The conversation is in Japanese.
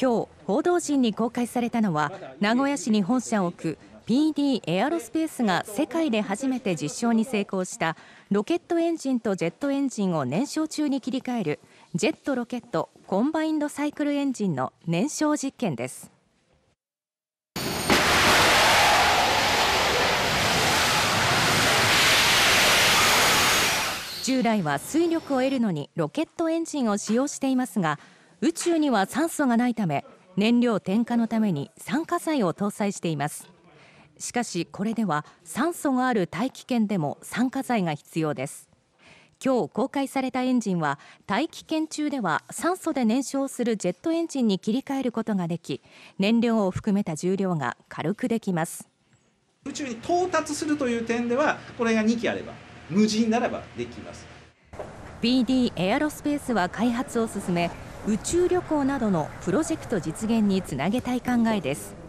今日報道陣に公開されたのは名古屋市に本社を置く PD エアロスペースが世界で初めて実証に成功したロケットエンジンとジェットエンジンを燃焼中に切り替えるジェットロケットコンバインドサイクルエンジンの燃焼実験です。従来は水力を得るのにロケットエンジンを使用していますが宇宙には酸素がないため燃料点火のために酸化剤を搭載しています。しかしこれでは酸素がある大気圏でも酸化剤が必要です。今日公開されたエンジンは大気圏中では酸素で燃焼するジェットエンジンに切り替えることができ燃料を含めた重量が軽くできます。宇宙に到達するという点ではこれが2機あれば無人ならばできます。BD エアロスペースは開発を進め宇宙旅行などのプロジェクト実現につなげたい考えです。